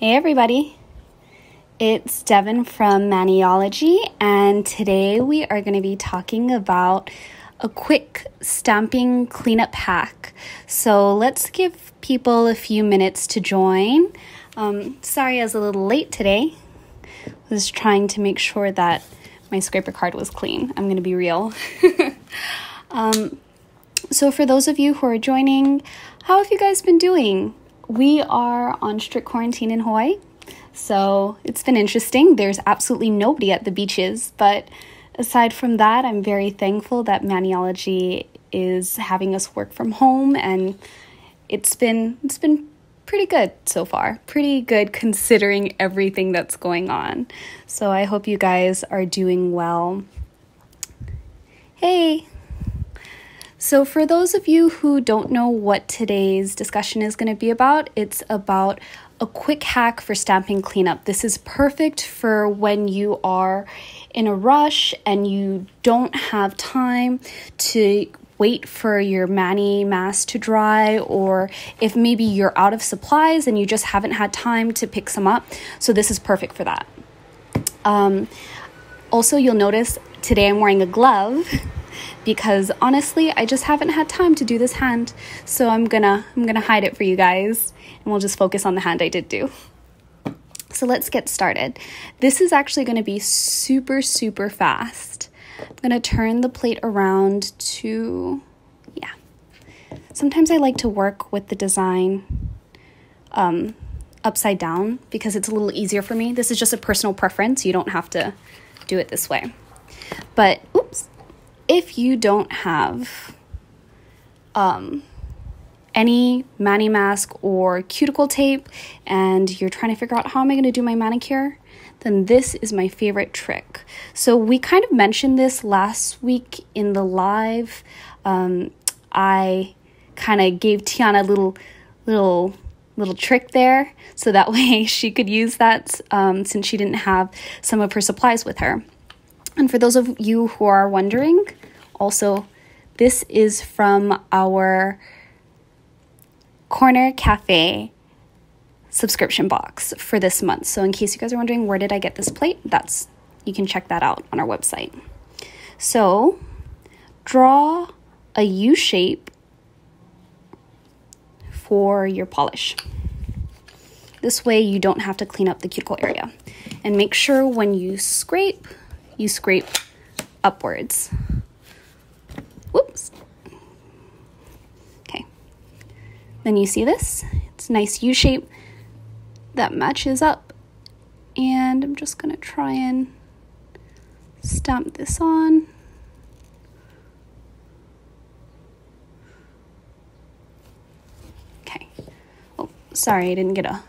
Hey everybody, it's Devon from Maniology, and today we are going to be talking about a quick stamping cleanup hack. So let's give people a few minutes to join. Um, sorry I was a little late today. I was trying to make sure that my scraper card was clean. I'm going to be real. um, so, for those of you who are joining, how have you guys been doing? We are on strict quarantine in Hawaii, so it's been interesting. There's absolutely nobody at the beaches, but aside from that, I'm very thankful that Maniology is having us work from home and it's been it's been pretty good so far. Pretty good considering everything that's going on. So I hope you guys are doing well. Hey. So, for those of you who don't know what today's discussion is going to be about, it's about a quick hack for stamping cleanup. This is perfect for when you are in a rush and you don't have time to wait for your mani mask to dry, or if maybe you're out of supplies and you just haven't had time to pick some up. So, this is perfect for that. Um, also, you'll notice today I'm wearing a glove because honestly, I just haven't had time to do this hand. So I'm gonna I'm gonna hide it for you guys and we'll just focus on the hand I did do. So let's get started. This is actually going to be super super fast. I'm to turn the plate around to yeah. Sometimes I like to work with the design um, upside down because it's a little easier for me. This is just a personal preference. You don't have to do it this way. But oops, if you don't have um, any mani mask or cuticle tape and you're trying to figure out how am I going to do my manicure, then this is my favorite trick. So we kind of mentioned this last week in the live. Um, I kind of gave Tiana a little little little trick there so that way she could use that um, since she didn't have some of her supplies with her. And for those of you who are wondering, also, this is from our Corner Cafe subscription box for this month. So in case you guys are wondering where did I get this plate, that's you can check that out on our website. So, draw a U shape for your polish. This way you don't have to clean up the cuticle area. And make sure when you scrape, you scrape upwards. Whoops. Okay. Then you see this? It's a nice U shape that matches up. And I'm just going to try and stamp this on. Okay. Oh, sorry, I didn't get a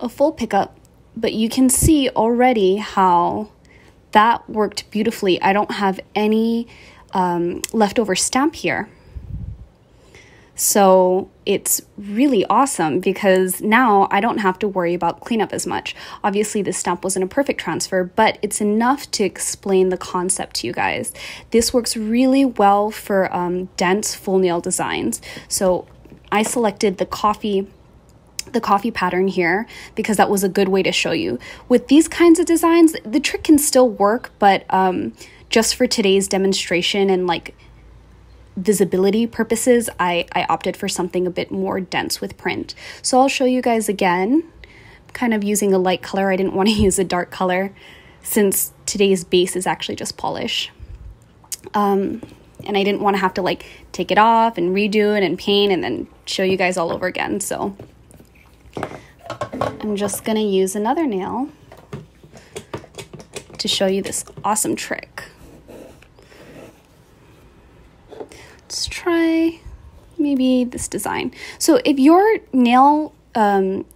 a full pickup, but you can see already how that worked beautifully. I don't have any um, leftover stamp here. So it's really awesome because now I don't have to worry about cleanup as much. Obviously, this stamp wasn't a perfect transfer, but it's enough to explain the concept to you guys. This works really well for um, dense full nail designs. So I selected the coffee the coffee pattern here because that was a good way to show you. With these kinds of designs, the trick can still work, but um, just for today's demonstration and like visibility purposes, I, I opted for something a bit more dense with print. So I'll show you guys again, kind of using a light color. I didn't want to use a dark color since today's base is actually just polish. Um, and I didn't want to have to like take it off and redo it and paint and then show you guys all over again. So I'm just to use another nail to show you this awesome trick. Let's try maybe this design. So if your nail, um,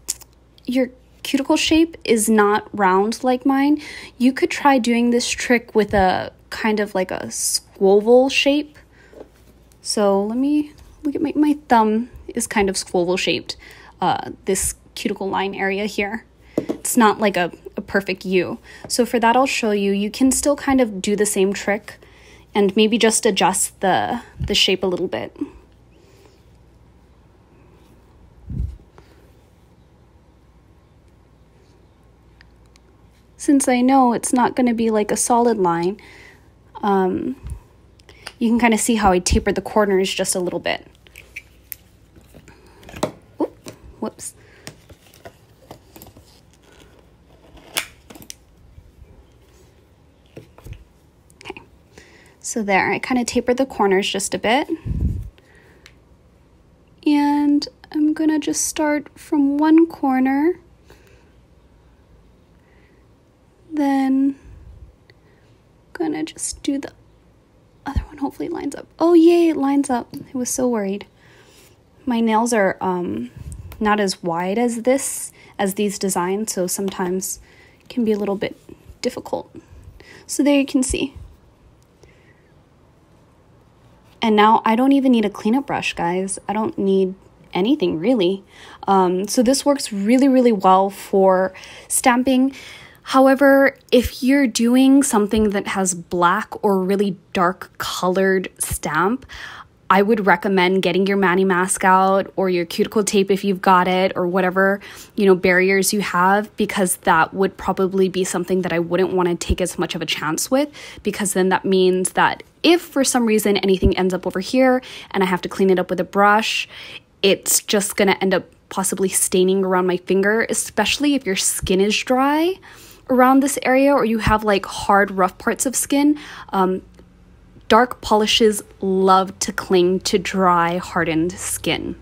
your cuticle shape is not round like mine, you could try doing this trick with a kind of like a squoval shape. So let me look at my, my thumb is kind of squoval shaped uh, this cuticle line area here. It's not like a, a perfect U. So for that, I'll show you. You can still kind of do the same trick and maybe just adjust the, the shape a little bit. Since I know it's not going to be like a solid line, um, you can kind of see how I tapered the corners just a little bit whoops. Okay, so there, I kind of tapered the corners just a bit. And I'm gonna just start from one corner, then gonna just do the other one hopefully lines up. Oh yay, it lines up. I was so worried. My nails are um not as wide as this as these designs, so sometimes can be a little bit difficult. So there you can see. And now I don't even need a cleanup brush, guys. I don't need anything really. Um, so this works really, really well for stamping However, if you're doing something that has black or really dark colored stamp, I would recommend getting your Mani mask out or your cuticle tape if you've got it or whatever, you know, barriers you have because that would probably be something that I wouldn't want to take as much of a chance with because then that means that if for some reason anything ends up over here and I have to clean it up with a brush, it's just going to end up possibly staining around my finger, especially if your skin is dry around this area or you have like hard, rough parts of skin, um, dark polishes love to cling to dry, hardened skin.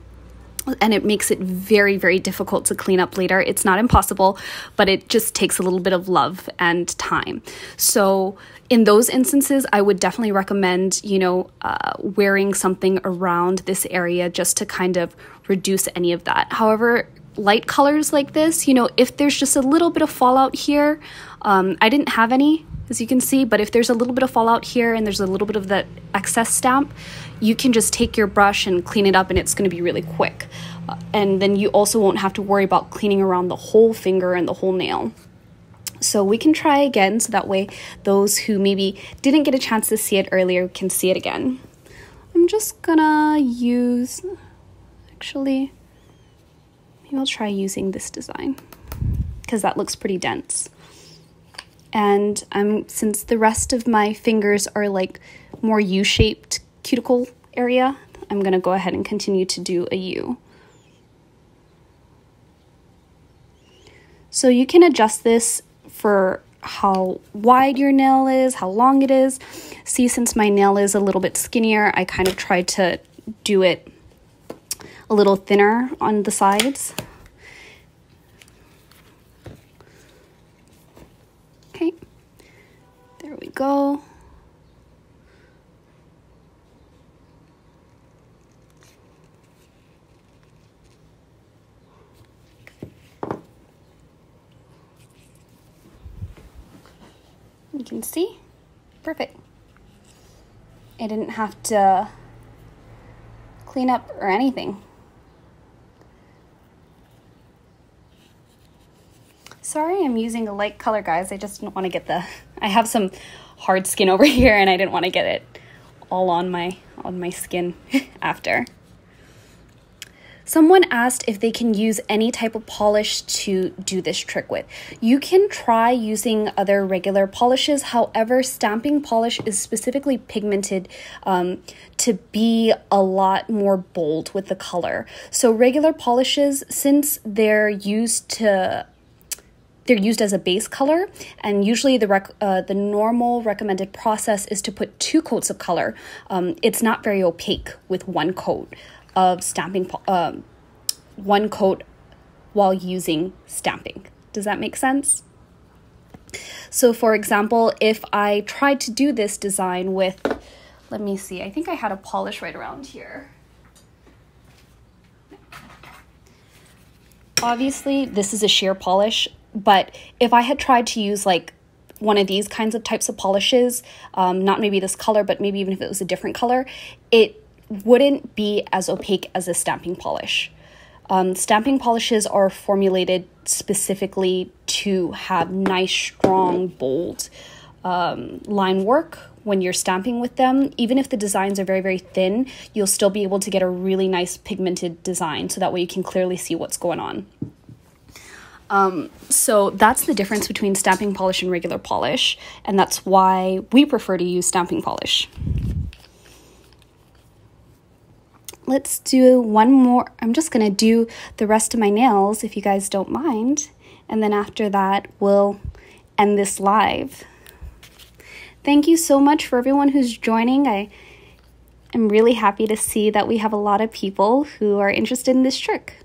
And it makes it very, very difficult to clean up later. It's not impossible, but it just takes a little bit of love and time. So, in those instances, I would definitely recommend, you know, uh, wearing something around this area just to kind of reduce any of that. However, light colors like this, you know, if there's just a little bit of fallout here, um, I didn't have any, as you can see, but if there's a little bit of fallout here and there's a little bit of that excess stamp, you can just take your brush and clean it up and it's going to be really quick. Uh, and then you also won't have to worry about cleaning around the whole finger and the whole nail. So we can try again so that way those who maybe didn't get a chance to see it earlier can see it again. I'm just gonna use, actually, Maybe I'll try using this design because that looks pretty dense. And um, since the rest of my fingers are like more U-shaped cuticle area, I'm gonna go ahead and continue to do a U. So you can adjust this for how wide your nail is, how long it is. See, since my nail is a little bit skinnier, I kind of tried to do it a little thinner on the sides. Okay, there we go. You can see, perfect. I didn't have to clean up or anything. Sorry I'm using a light color, guys. I just didn't want to get the... I have some hard skin over here and I didn't want to get it all on my on my skin after. Someone asked if they can use any type of polish to do this trick with. You can try using other regular polishes. However, stamping polish is specifically pigmented um, to be a lot more bold with the color. So regular polishes, since they're used to they're used as a base color, and usually the uh, the normal recommended process is to put two coats of color. Um, it's not very opaque with one coat of stamping, um, one coat while using stamping. Does that make sense? So, for example, if I tried to do this design with, let me see, I think I had a polish right around here. Obviously, this is a sheer polish. But if I had tried to use like one of these kinds of types of polishes, um, not maybe this color, but maybe even if it was a different color, it wouldn't be as opaque as a stamping polish. Um, stamping polishes are formulated specifically to have nice, strong, bold um, line work when you're stamping with them. Even if the designs are very, very thin, you'll still be able to get a really nice pigmented design so that way you can clearly see what's going on. Um, so that's the difference between stamping polish and regular polish, and that's why we prefer to use stamping polish. Let's do one more. I'm just gonna do the rest of my nails if you guys don't mind, and then after that, we'll end this live. Thank you so much for everyone who's joining. I am really happy to see that we have a lot of people who are interested in this trick.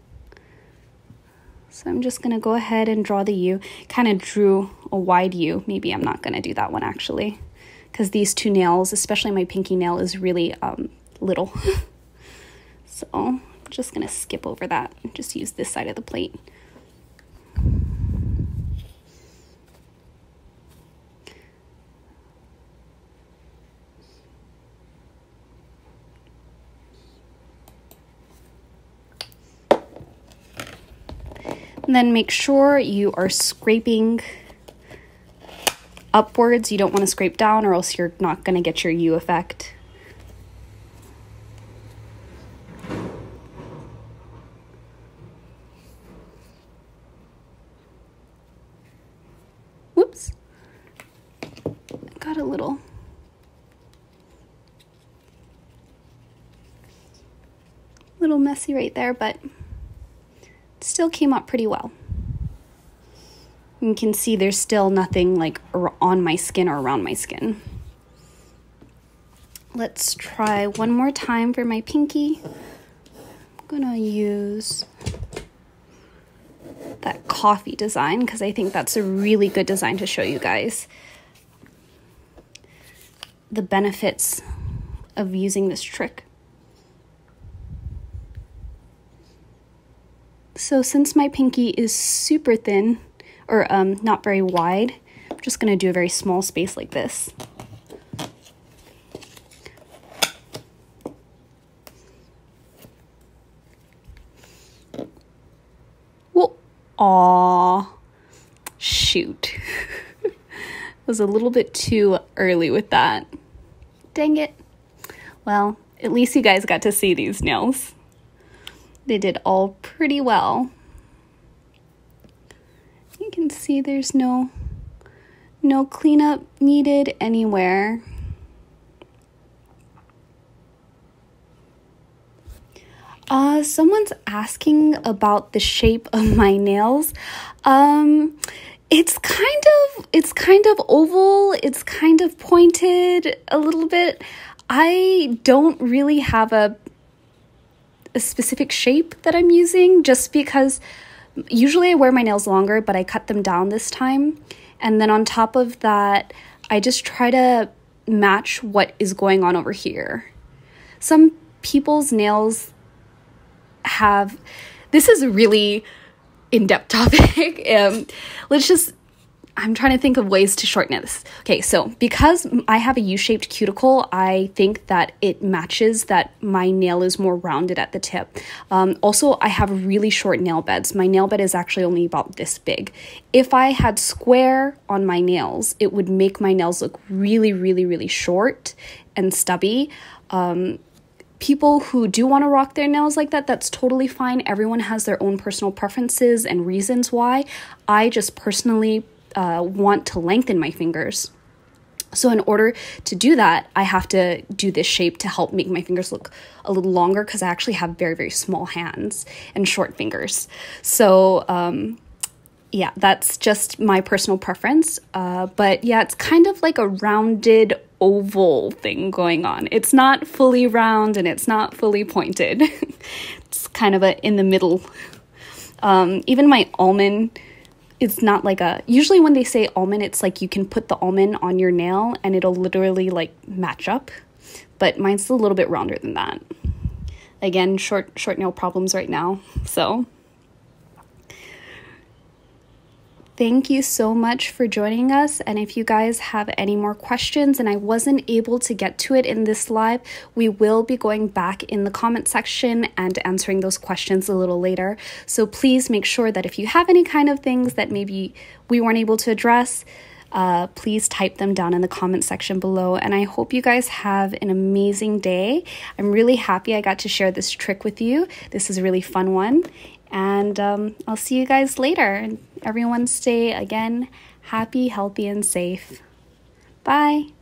So I'm just going to go ahead and draw the U. Kind of drew a wide U. Maybe I'm not going to do that one actually. Because these two nails, especially my pinky nail, is really um, little. so I'm just going to skip over that and just use this side of the plate. And then make sure you are scraping upwards. You don't want to scrape down or else you're not going to get your U effect. Whoops. Got a little... little messy right there, but still came up pretty well. You can see there's still nothing like on my skin or around my skin. Let's try one more time for my pinky. I'm gonna use that coffee design because I think that's a really good design to show you guys the benefits of using this trick. So since my pinky is super thin, or um, not very wide, I'm just going to do a very small space like this. Well, aw, shoot. was a little bit too early with that. Dang it. Well, at least you guys got to see these nails. They did all pretty well. You can see there's no no cleanup needed anywhere. Uh, someone's asking about the shape of my nails. Um, it's kind of it's kind of oval. It's kind of pointed a little bit. I don't really have a a specific shape that I'm using just because usually I wear my nails longer, but I cut them down this time. And then on top of that, I just try to match what is going on over here. Some people's nails have this is a really in-depth topic. um, let's just I'm trying to think of ways to shorten this. Okay, so because I have a U-shaped cuticle, I think that it matches that my nail is more rounded at the tip. Um, also, I have really short nail beds. My nail bed is actually only about this big. If I had square on my nails, it would make my nails look really, really, really short and stubby. Um, people who do want to rock their nails like that, that's totally fine. Everyone has their own personal preferences and reasons why. I just personally uh, want to lengthen my fingers. So in order to do that, I have to do this shape to help make my fingers look a little longer because I actually have very, very small hands and short fingers. So um, yeah, that's just my personal preference. Uh, but yeah, it's kind of like a rounded oval thing going on. It's not fully round and it's not fully pointed. it's kind of a in the middle. Um, even my almond it's not like a usually when they say almond it's like you can put the almond on your nail and it'll literally like match up but mine's a little bit rounder than that again short short nail problems right now so Thank you so much for joining us. And if you guys have any more questions and I wasn't able to get to it in this live, we will be going back in the comment section and answering those questions a little later. So please make sure that if you have any kind of things that maybe we weren't able to address, uh, please type them down in the comment section below. And I hope you guys have an amazing day. I'm really happy I got to share this trick with you. This is a really fun one. And um, I'll see you guys later. everyone stay again happy, healthy, and safe. Bye.